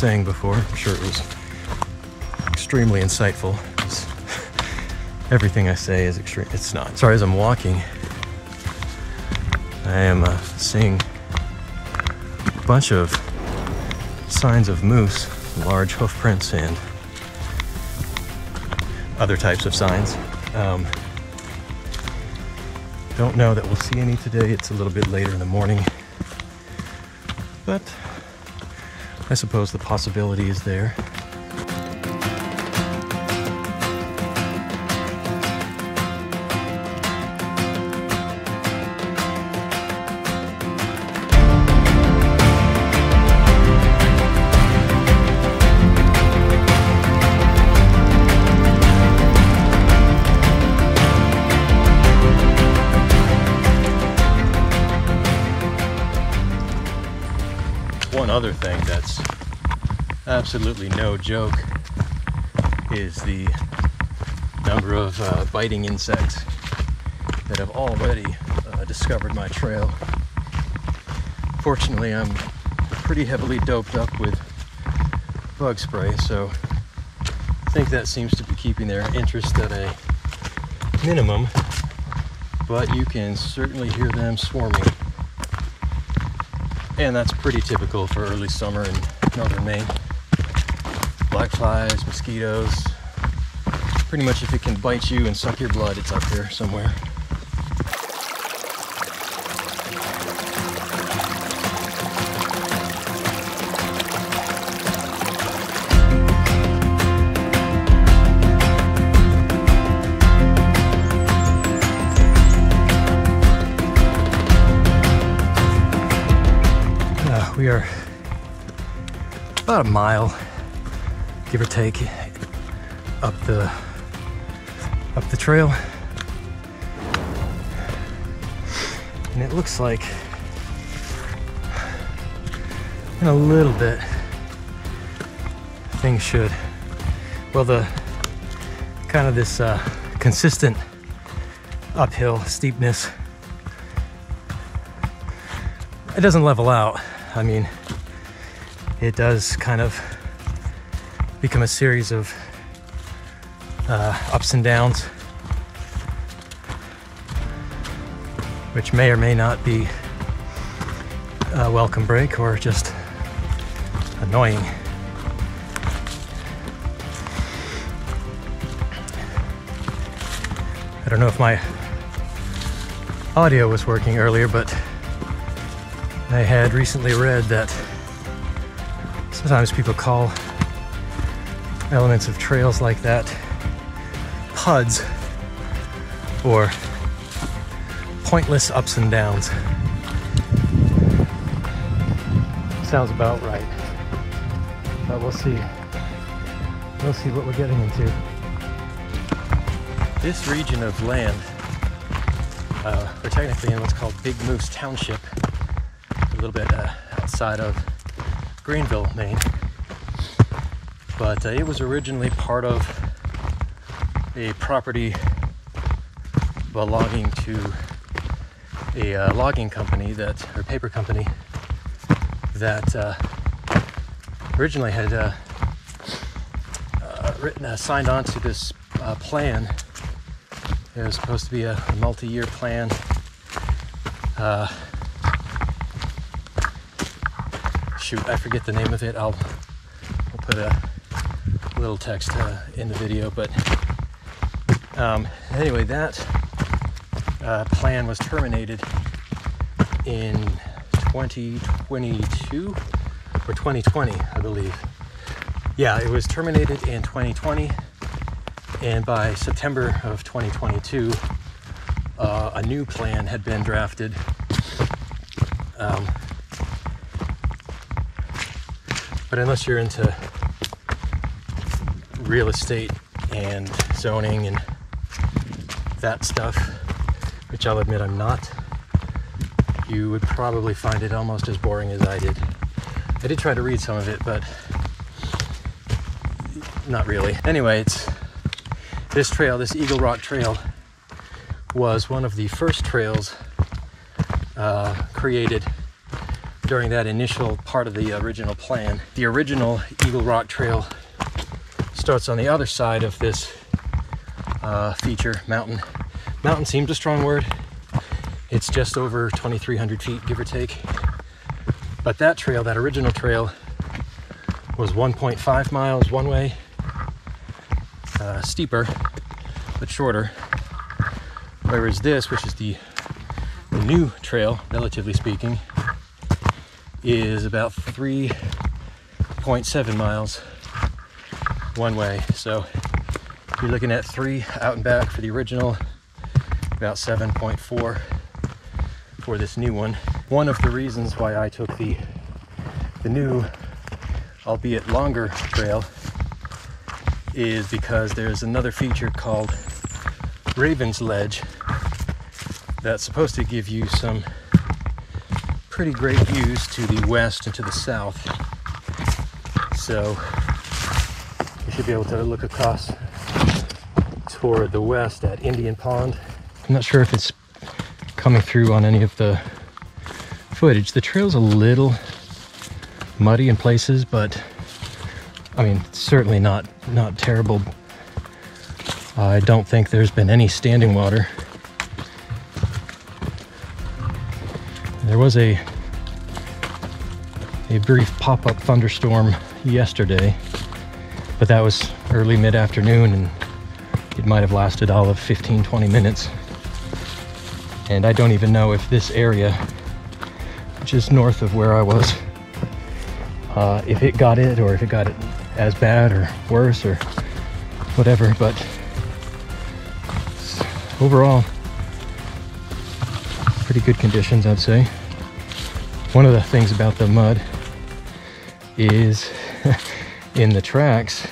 saying before. I'm sure it was extremely insightful. Everything I say is extreme. It's not. Sorry, as I'm walking, I am uh, seeing a bunch of signs of moose, large hoof prints, and other types of signs. Um, don't know that we'll see any today. It's a little bit later in the morning. But I suppose the possibility is there. One other thing that's absolutely no joke is the number of uh, biting insects that have already uh, discovered my trail. Fortunately, I'm pretty heavily doped up with bug spray, so I think that seems to be keeping their interest at a minimum. But you can certainly hear them swarming. And that's pretty typical for early summer in northern Maine. Black flies, mosquitoes. Pretty much if it can bite you and suck your blood, it's up here somewhere. About a mile, give or take, up the up the trail, and it looks like in a little bit things should. Well, the kind of this uh, consistent uphill steepness it doesn't level out. I mean, it does kind of become a series of uh, ups and downs, which may or may not be a welcome break or just annoying. I don't know if my audio was working earlier, but I had recently read that sometimes people call elements of trails like that PUDs or pointless ups and downs. Sounds about right. But we'll see. We'll see what we're getting into. This region of land, uh, we're technically in what's called Big Moose Township a little bit uh, outside of Greenville, Maine. But uh, it was originally part of a property belonging to a uh, logging company that, or paper company, that uh, originally had uh, uh, written, uh, signed on to this plan. It was supposed to be a, a multi-year plan. Uh, shoot, I forget the name of it. I'll, I'll put a little text uh, in the video. But um, anyway, that uh, plan was terminated in 2022 or 2020, I believe. Yeah, it was terminated in 2020, and by September of 2022, uh, a new plan had been drafted. Um, but unless you're into real estate and zoning and that stuff, which I'll admit I'm not, you would probably find it almost as boring as I did. I did try to read some of it, but not really. Anyway, it's this trail, this Eagle Rock Trail, was one of the first trails uh, created during that initial part of the original plan. The original Eagle Rock Trail starts on the other side of this uh, feature mountain. Mountain seems a strong word. It's just over 2,300 feet, give or take. But that trail, that original trail, was 1.5 miles one way, uh, steeper, but shorter. Whereas this, which is the, the new trail, relatively speaking, is about 3.7 miles one way. So you're looking at three out and back for the original, about 7.4 for this new one. One of the reasons why I took the the new, albeit longer trail is because there's another feature called Raven's Ledge that's supposed to give you some pretty great views to the west and to the south. So you should be able to look across toward the west at Indian Pond. I'm not sure if it's coming through on any of the footage. The trail's a little muddy in places, but I mean, certainly not not terrible. I don't think there's been any standing water. There was a a brief pop-up thunderstorm yesterday, but that was early mid-afternoon and it might have lasted all of 15 20 minutes. And I don't even know if this area, which is north of where I was, uh, if it got it or if it got it as bad or worse or whatever. But overall, pretty good conditions, I'd say. One of the things about the mud is in the tracks,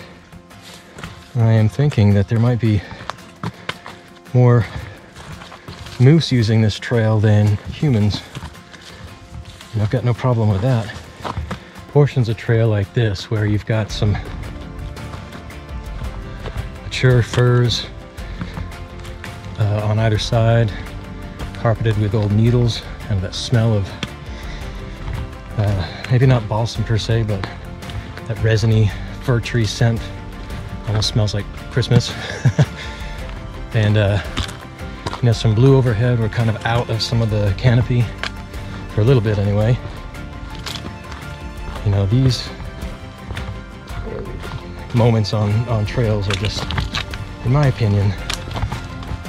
I am thinking that there might be more moose using this trail than humans. And I've got no problem with that. Portions of trail like this where you've got some mature firs uh, on either side, carpeted with old needles, and that smell of uh, maybe not balsam per se, but that resiny fir tree scent almost smells like Christmas. and uh, you know, some blue overhead. We're kind of out of some of the canopy for a little bit anyway. You know, these moments on, on trails are just, in my opinion,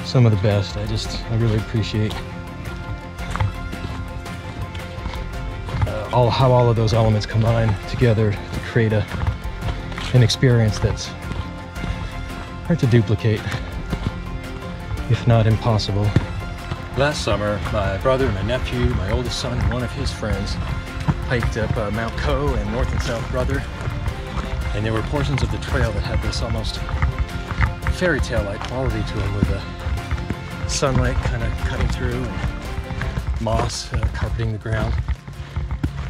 some of the best. I just, I really appreciate all how all of those elements combine together to create a an experience that's hard to duplicate if not impossible. Last summer, my brother, my nephew, my oldest son, and one of his friends hiked up uh, Mount Coe and North and South Brother, and there were portions of the trail that had this almost fairy tale-like quality to them with the sunlight kind of cutting through and moss uh, carpeting the ground.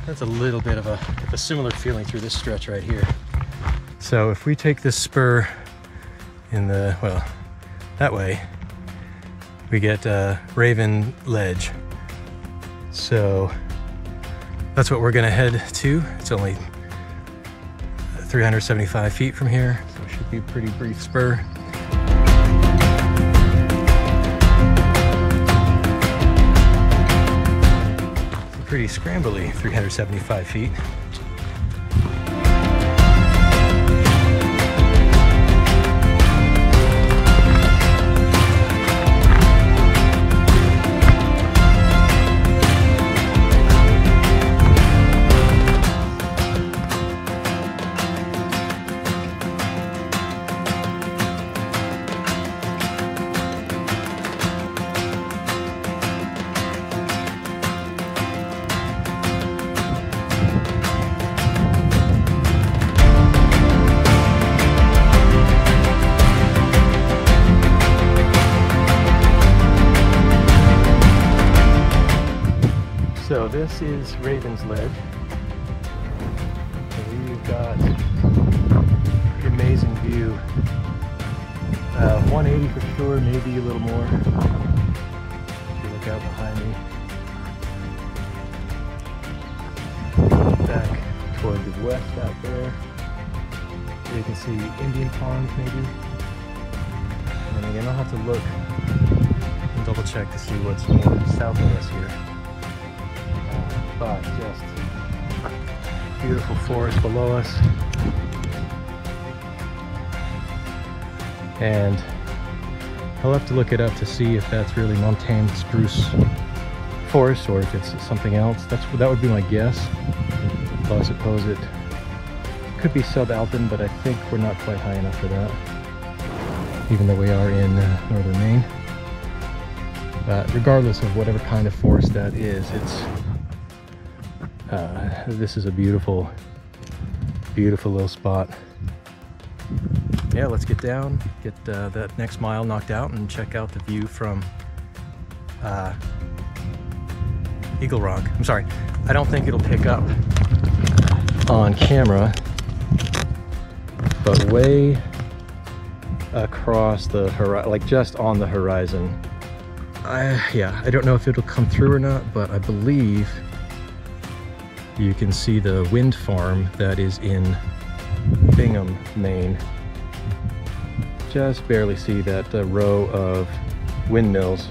That's a little bit of a, a similar feeling through this stretch right here. So if we take this spur in the, well, that way, we get uh, Raven Ledge. So that's what we're gonna head to. It's only 375 feet from here, so it should be a pretty brief spur. Pretty scrambly 375 feet. This is Raven's Ledge. And we've got pretty amazing view. Uh, 180 for sure, maybe a little more. If you look out behind me. Back toward the west out there. You can see Indian Pond maybe. And again, I'll have to look and double check to see what's more south of us here. But just beautiful forest below us. And I'll have to look it up to see if that's really montane spruce forest or if it's something else. That's that would be my guess. I suppose it could be subalpine, but I think we're not quite high enough for that, even though we are in uh, northern Maine. But regardless of whatever kind of forest that is, it's uh, this is a beautiful, beautiful little spot. Yeah, let's get down, get uh, that next mile knocked out, and check out the view from uh, Eagle Rock. I'm sorry, I don't think it'll pick up on camera, but way across the horizon, like just on the horizon. I, yeah, I don't know if it'll come through or not, but I believe you can see the wind farm that is in Bingham, Maine. Just barely see that uh, row of windmills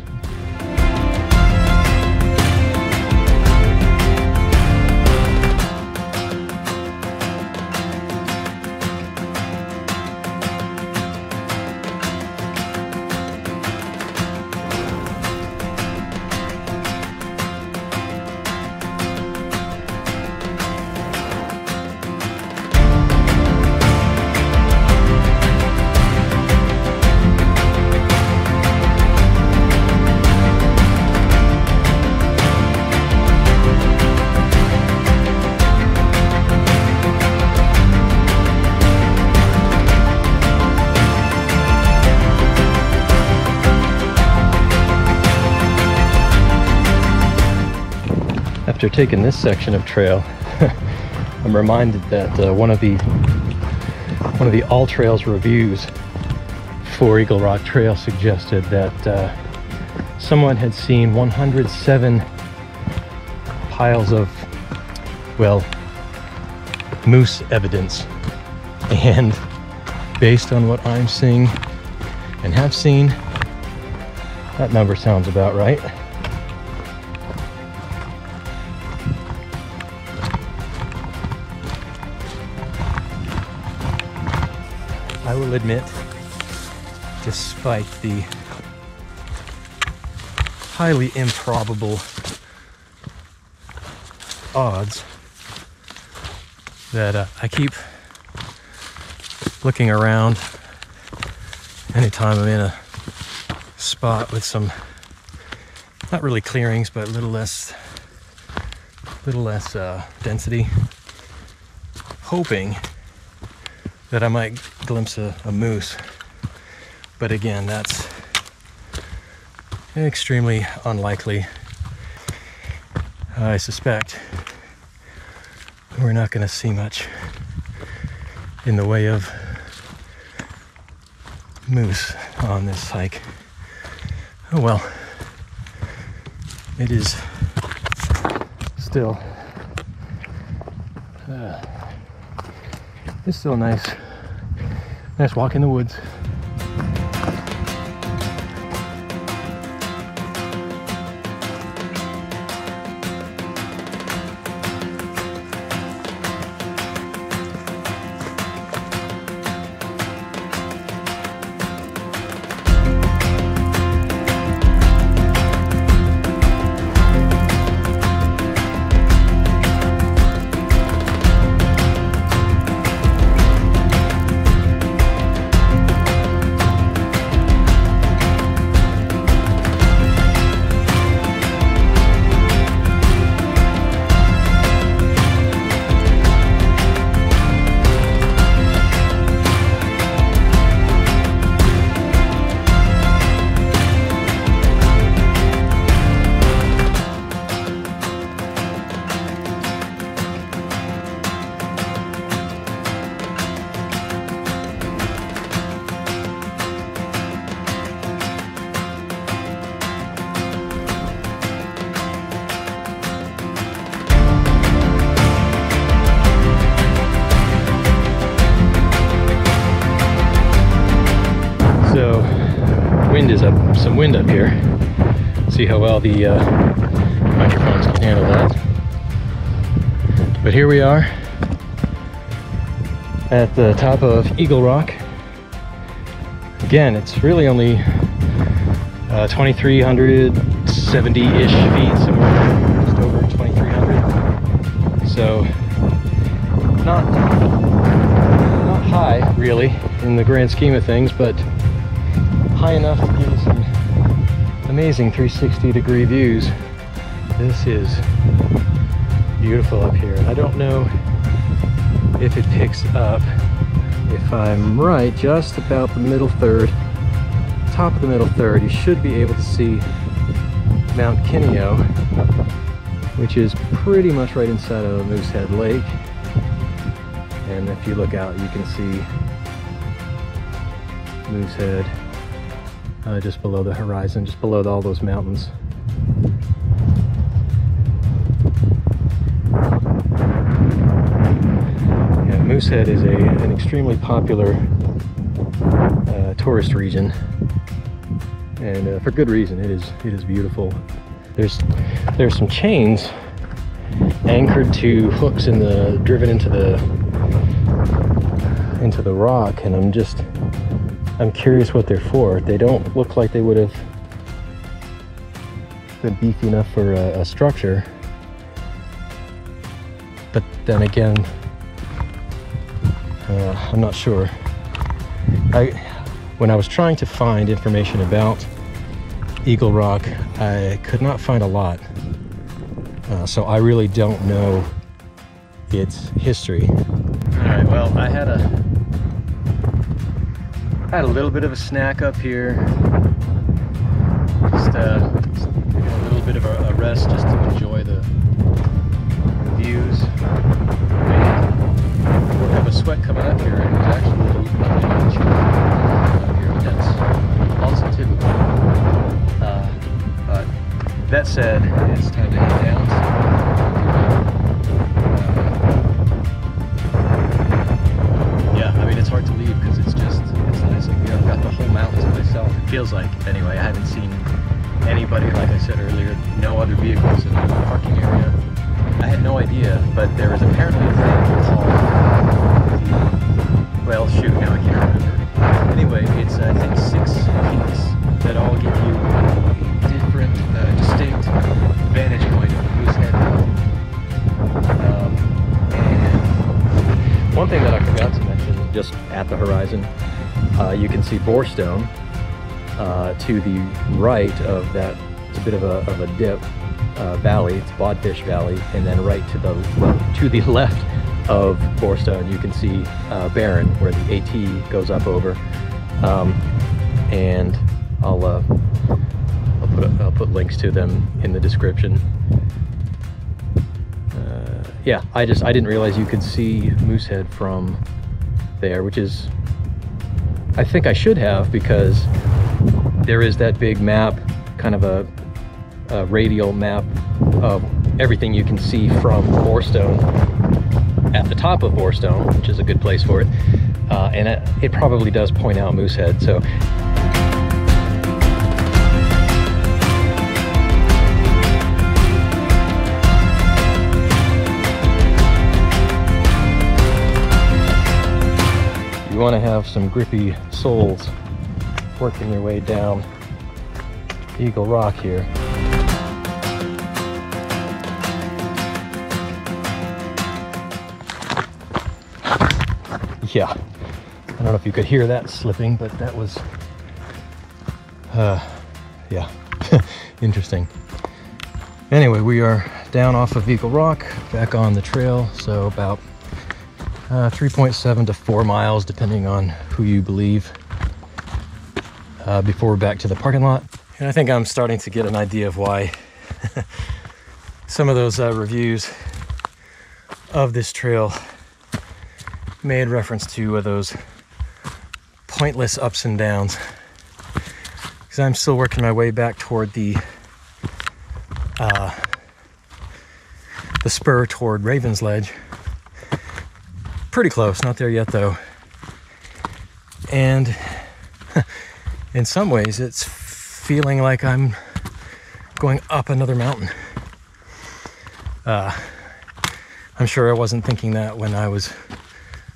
after taking this section of trail, I'm reminded that uh, one of the one of the AllTrails reviews for Eagle Rock Trail suggested that uh, someone had seen 107 piles of, well, moose evidence. And based on what I'm seeing and have seen, that number sounds about right. Will admit, despite the highly improbable odds that uh, I keep looking around anytime I'm in a spot with some not really clearings but a little less little less uh, density hoping that I might glimpse a, a moose. But again, that's extremely unlikely. I suspect we're not going to see much in the way of moose on this hike. Oh well, it is still uh, it's still nice. Nice walk in the woods. Well the uh, microphones can handle that. But here we are at the top of Eagle Rock. Again, it's really only uh, 2,370-ish feet, somewhere just over 2,300. So, not not high really in the grand scheme of things, but high enough to give you some amazing 360 degree views. This is beautiful up here. I don't know if it picks up. If I'm right, just about the middle third, top of the middle third, you should be able to see Mount Kineo, which is pretty much right inside of Moosehead Lake. And if you look out, you can see Moosehead uh, just below the horizon, just below all those mountains. Yeah, Moosehead is a, an extremely popular uh, tourist region, and uh, for good reason. It is it is beautiful. There's there's some chains anchored to hooks in the driven into the into the rock, and I'm just I'm curious what they're for. They don't look like they would have been beefy enough for a, a structure. But then again, uh, I'm not sure. I, when I was trying to find information about Eagle Rock, I could not find a lot. Uh, so I really don't know its history. All right, well, I had a had a little bit of a snack up here. Just uh, a little bit of a, a, rest just to enjoy the, views. I have a sweat coming up here and it's actually a little up here, but that's also typical. Uh, but that said, it's time to head down. Horizon, uh, you can see Borestone, uh, to the right of that, it's a bit of a, of a dip uh, valley, it's Bodfish Valley, and then right to the to the left of Borestone, you can see uh, Barren, where the AT goes up over. Um, and I'll uh, I'll put I'll put links to them in the description. Uh, yeah, I just I didn't realize you could see Moosehead from there, which is I think I should have because there is that big map, kind of a, a radial map of everything you can see from Borestone at the top of Borestone, which is a good place for it. Uh, and it, it probably does point out Moosehead. So you want to have some grippy soles working your way down Eagle Rock here. Yeah, I don't know if you could hear that slipping, but that was, uh, yeah, interesting. Anyway, we are down off of Eagle Rock, back on the trail, so about uh, 3.7 to 4 miles, depending on who you believe uh, before we're back to the parking lot. And I think I'm starting to get an idea of why some of those uh, reviews of this trail made reference to uh, those pointless ups and downs. Because I'm still working my way back toward the uh, the spur toward Ravens Ledge. Pretty close, not there yet though. And in some ways, it's feeling like I'm going up another mountain. Uh, I'm sure I wasn't thinking that when I was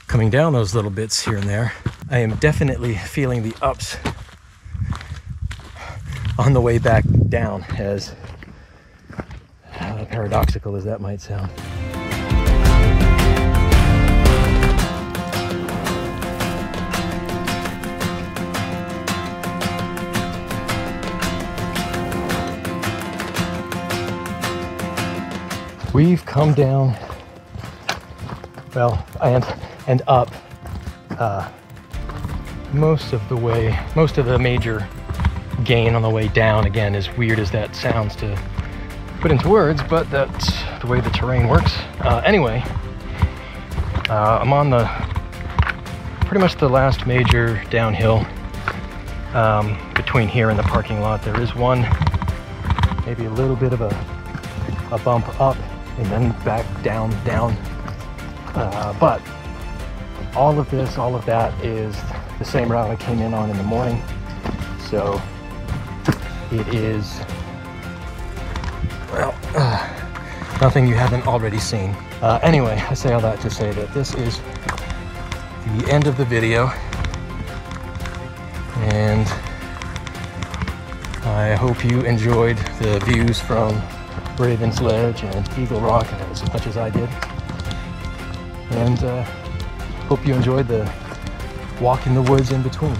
coming down those little bits here and there. I am definitely feeling the ups on the way back down, as uh, paradoxical as that might sound. We've come down, well, and and up uh, most of the way, most of the major gain on the way down. Again, as weird as that sounds to put into words, but that's the way the terrain works. Uh, anyway, uh, I'm on the pretty much the last major downhill um, between here and the parking lot. There is one, maybe a little bit of a, a bump up and then back down, down. Uh, but all of this, all of that is the same route I came in on in the morning. So it is, well, uh, nothing you haven't already seen. Uh, anyway, I say all that to say that this is the end of the video. And I hope you enjoyed the views from Raven's Ledge and Eagle Rock as much as I did. And uh, hope you enjoyed the walk in the woods in between.